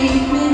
made me.